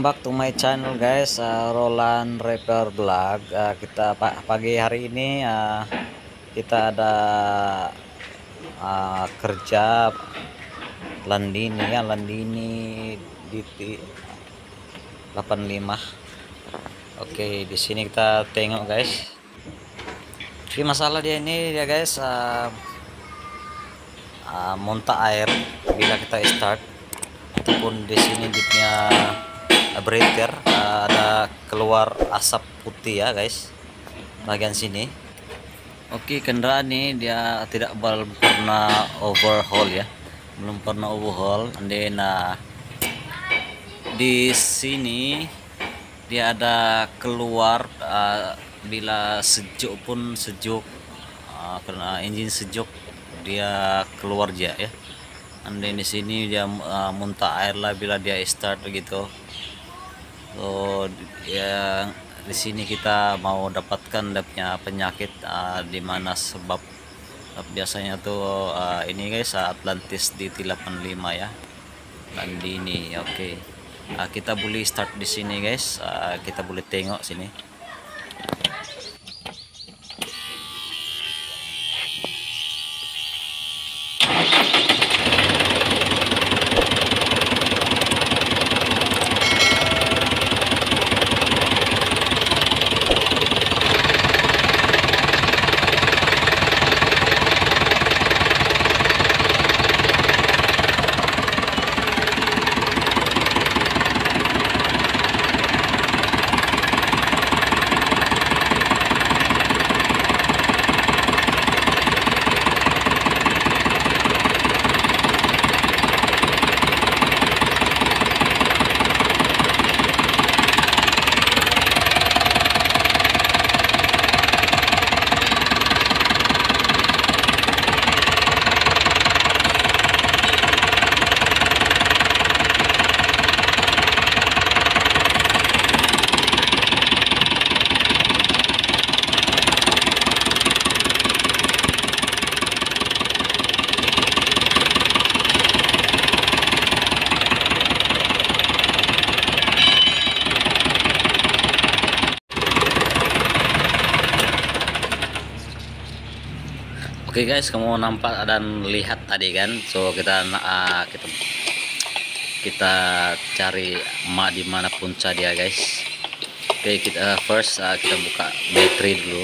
Welcome back to my channel guys, uh, Roland Repair Vlog. Uh, kita pa pagi hari ini uh, kita ada uh, kerja Landini ya, Landini di 85. Oke, di sini kita tengok guys. Jadi masalah dia ini ya guys, uh, uh, muntah air bila kita start ataupun di sini dia punya breaker uh, ada keluar asap putih ya guys. Bagian sini. Oke kendaraan ini dia tidak belum pernah overhaul ya. Belum pernah overhaul. And then uh, di sini dia ada keluar uh, bila sejuk pun sejuk uh, karena engine sejuk dia keluar aja ya. And di sini dia uh, muntah air lah bila dia start gitu so ya di sini kita mau dapatkan dapatnya penyakit uh, di mana sebab uh, biasanya tuh uh, ini guys Atlantis di 85 ya. Dan di ini oke. Okay. uh, kita boleh start di sini guys. Uh, kita boleh tengok sini Oke okay guys, kamu nampak dan lihat tadi kan, so kita uh, kita kita cari mak di mana punca dia guys. Oke okay, kita uh, first uh, kita buka battery dulu.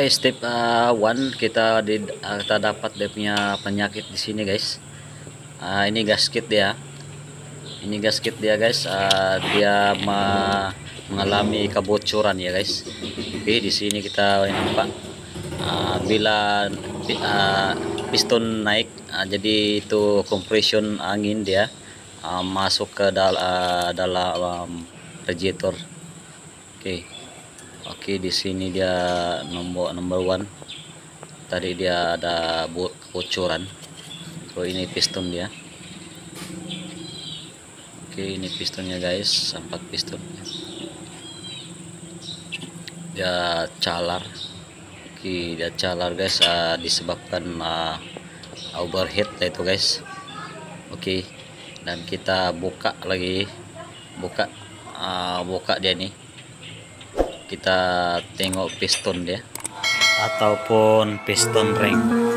Guys, step uh, one kita di, uh, kita dapat dia punya penyakit di sini guys. Uh, ini gasket dia. Ini gasket dia guys. Uh, dia ma mengalami kebocoran ya guys. Oke, di sini kita nampak uh, bila uh, piston naik, uh, jadi itu compression angin dia uh, masuk ke dal uh, dalam um, radiator. Oke. Oke, di sini dia nomor number one. Tadi dia ada bocoran. Oh, ini piston dia. Oke, ini pistonnya guys, empat piston. Dia calar. Oke, dia calar guys uh, disebabkan uh, overheat itu guys. Oke. Dan kita buka lagi. Buka uh, buka dia nih kita tengok piston dia. Ataupun piston ring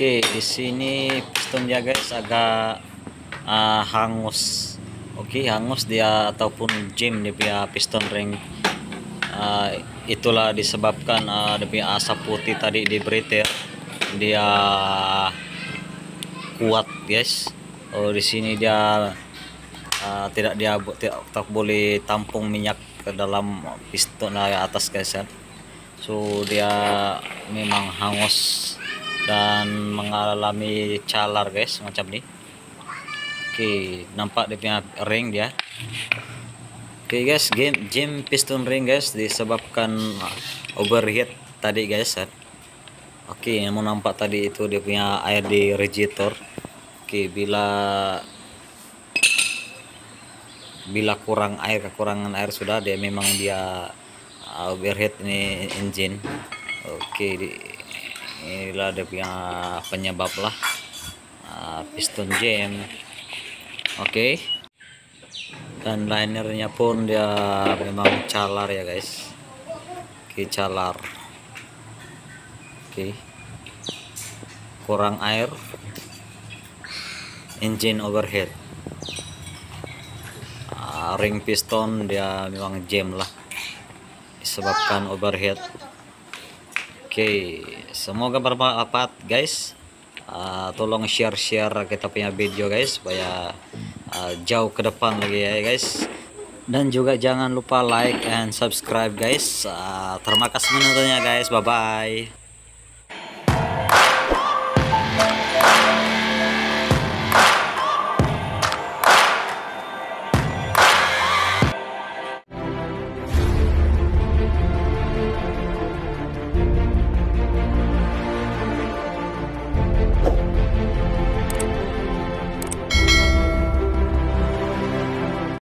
Oke, di sini piston dia guys agak uh, hangus. Oke, hangus dia ataupun jam punya piston ring. Uh, itulah disebabkan uh, dia punya asap putih tadi di breather dia kuat guys. Oh di sini dia uh, tidak dia tidak tak boleh tampung minyak ke dalam piston atas guys ya. So dia memang hangus dan mengalami calar guys macam ni. Oke nampak dia punya ring dia. Oke guys game jam piston ring guys disebabkan overheat tadi guys oke yang mau nampak tadi itu dia punya air di radiator. Oke bila bila kurang air kekurangan air sudah dia memang dia overheat ini engine. Oke di inilah dia punya penyebab lah. Uh, piston jam. Oke. Okay. dan linernya pun dia memang calar ya guys. Oke okay, calar. Oke. Okay. kurang air. Engine overhead. Uh, ring piston dia memang jam lah. Disebabkan overhead. Oke, semoga bermanfaat guys. Uh, tolong share-share kita punya video guys supaya uh, jauh ke depan lagi ya guys. Dan juga jangan lupa like and subscribe guys. Uh, terima kasih menontonnya guys. Bye bye.